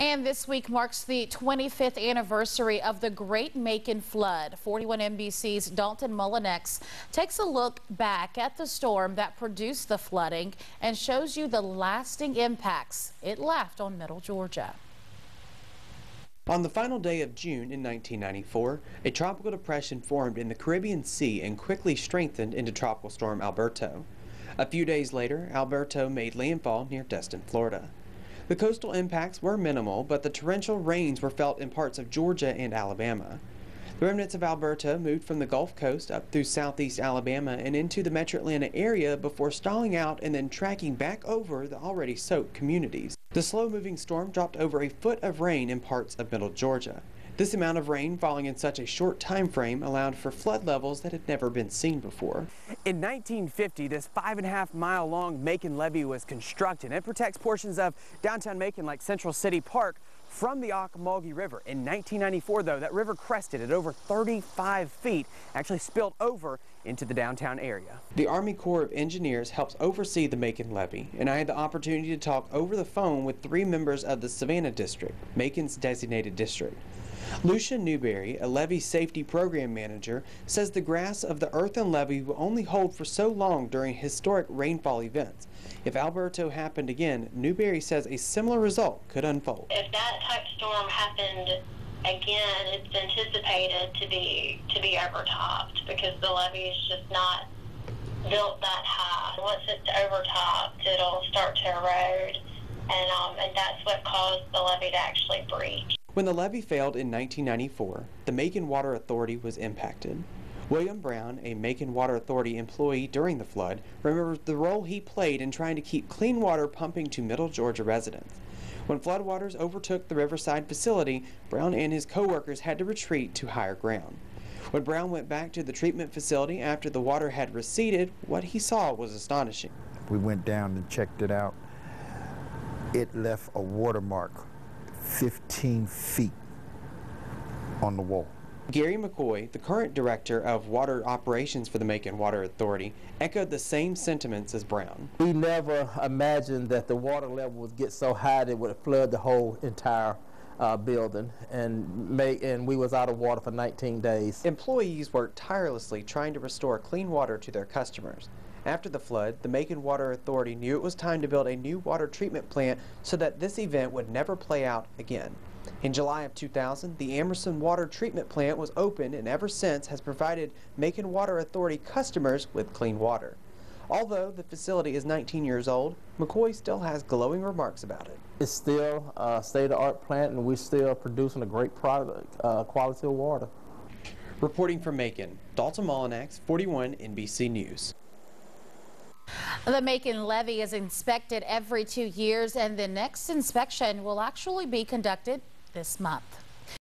And this week marks the 25th anniversary of the Great Macon Flood. 41 NBC's Dalton Mullinex takes a look back at the storm that produced the flooding and shows you the lasting impacts it left on Middle Georgia. On the final day of June in 1994, a tropical depression formed in the Caribbean Sea and quickly strengthened into Tropical Storm Alberto. A few days later, Alberto made landfall near Destin, Florida. The coastal impacts were minimal, but the torrential rains were felt in parts of Georgia and Alabama. The remnants of Alberto moved from the Gulf Coast up through southeast Alabama and into the metro Atlanta area before stalling out and then tracking back over the already soaked communities. The slow-moving storm dropped over a foot of rain in parts of middle Georgia. This amount of rain falling in such a short time frame allowed for flood levels that had never been seen before. In 1950, this five and a half mile long Macon levee was constructed. It protects portions of downtown Macon like Central City Park from the Ocmulgee River. In 1994, though, that river crested at over 35 feet, actually spilled over into the downtown area. The Army Corps of Engineers helps oversee the Macon levee, and I had the opportunity to talk over the phone with three members of the Savannah District, Macon's designated district. Lucia Newberry, a levee safety program manager, says the grass of the earthen levee will only hold for so long during historic rainfall events. If Alberto happened again, Newberry says a similar result could unfold. If that type storm happened again, it's anticipated to be to be overtopped because the levee is just not built that high. Once it's overtopped, it'll start to erode, and um, and that's what caused the levee to actually breach. When the levee failed in 1994, the Macon Water Authority was impacted. William Brown, a Macon Water Authority employee during the flood, remembers the role he played in trying to keep clean water pumping to Middle Georgia residents. When floodwaters overtook the Riverside facility, Brown and his coworkers had to retreat to higher ground. When Brown went back to the treatment facility after the water had receded, what he saw was astonishing. We went down and checked it out. It left a watermark 15 feet on the wall. Gary McCoy, the current director of water operations for the Macon Water Authority, echoed the same sentiments as Brown. We never imagined that the water level would get so high that it would flood the whole entire uh, building and make, and we was out of water for 19 days. Employees worked tirelessly trying to restore clean water to their customers. After the flood, the Macon Water Authority knew it was time to build a new water treatment plant so that this event would never play out again. In July of 2000, the Amerson Water Treatment Plant was opened and ever since has provided Macon Water Authority customers with clean water. Although the facility is 19 years old, McCoy still has glowing remarks about it. It's still a state-of-the-art plant and we're still producing a great product, uh, quality of water. Reporting from Macon, Dalton Mullinex, 41 NBC News. The Macon levee is inspected every two years and the next inspection will actually be conducted this month.